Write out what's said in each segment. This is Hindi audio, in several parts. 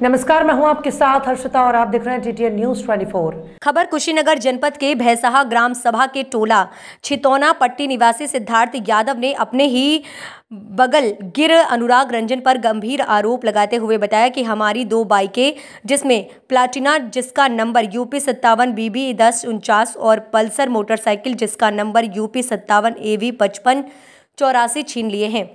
नमस्कार, मैं हूँ आपके साथ हर्षिता और आप देख रहे हैं टीटीएन न्यूज़ 24 खबर कुशीनगर जनपद के भैसहा ग्राम सभा के टोला छितौना पट्टी निवासी सिद्धार्थ यादव ने अपने ही बगल गिर अनुराग रंजन पर गंभीर आरोप लगाते हुए बताया कि हमारी दो बाइकें, जिसमें प्लाटिना जिसका नंबर यूपी सत्तावन, बीबी दस उनचास और पल्सर मोटरसाइकिल जिसका नंबर यूपी सत्तावन ए वी पचपन, चौरासी छीन लिए हैं।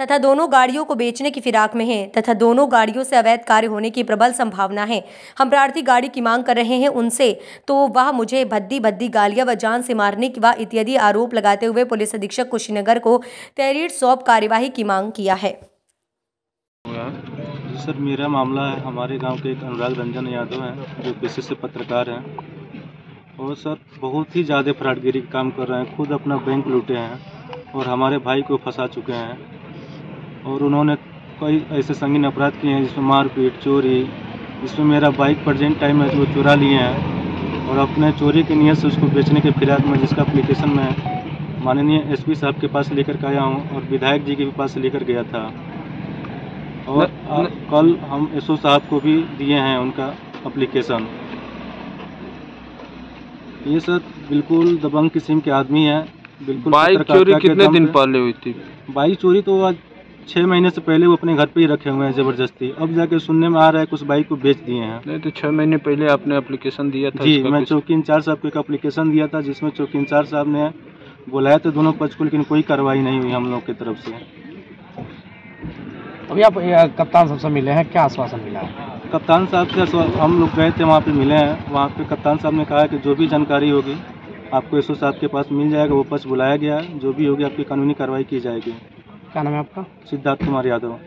तथा दोनों गाड़ियों को बेचने की फिराक में हैं, तथा दोनों गाड़ियों से अवैध कार्य होने की प्रबल संभावना है। हम प्रार्थी गाड़ी की मांग कर रहे हैं उनसे तो वह मुझे भद्दी भद्दी गालियाँ व जान से मारने की व इत्यादि आरोप लगाते हुए पुलिस अधीक्षक कुशीनगर को तहरीर सौंप कार्यवाही की मांग किया है। सर, मेरा मामला है, हमारे गाँव के एक अनुराग रंजन यादव हैं, जो से पत्रकार हैं। और सर, बहुत ही ज़्यादा फ्रॉडगिरी काम कर रहे हैं, खुद अपना बैंक लूटे हैं और हमारे भाई को फंसा चुके हैं। और उन्होंने कई ऐसे संगीन अपराध किए हैं जिसमें मारपीट चोरी जिसमें मेरा बाइक प्रजेंट टाइम में जो चुरा लिए हैं और अपने चोरी की नीयत से उसको बेचने के फिराक में जिसका एप्लीकेशन मैं माननीय एसपी साहब के पास लेकर के आया हूँ और विधायक जी के भी पास लेकर गया था। और न- आ, कल हम एसओ साहब को भी दिए हैं उनका अप्लीकेशन ये सर बिल्कुल दबंग किस्म के आदमी है बिल्कुल बाइक चोरी कितने दिन पहले हुई थी? बाइक चोरी तो आज छः महीने से पहले वो अपने घर पे ही रखे हुए हैं ज़बरदस्ती। अब जाके सुनने में आ रहा है कुछ बाइक को बेच दिए हैं। नहीं तो छह महीने पहले आपने एप्लीकेशन दिया था जी मैं चौकी इंचार्ज साहब को एक एप्लीकेशन दिया था जिसमें चौकी इंचार्ज साहब ने बुलाया था दोनों पक्ष को लेकिन कोई कार्रवाई नहीं हुई हम लोग की तरफ़ से। अभी आप कप्तान साहब से मिले हैं क्या आश्वासन मिला है? कप्तान साहब से हम लोग गए थे वहाँ पे मिले हैं। वहाँ पे कप्तान साहब ने कहा कि जो भी जानकारी होगी आपको एसओ साहब के पास मिल जाएगा वो पक्ष बुलाया गया। है जो भी होगी आपकी कानूनी कार्रवाई की जाएगी। क्या नाम है आपका? सिद्धार्थ कुमार यादव।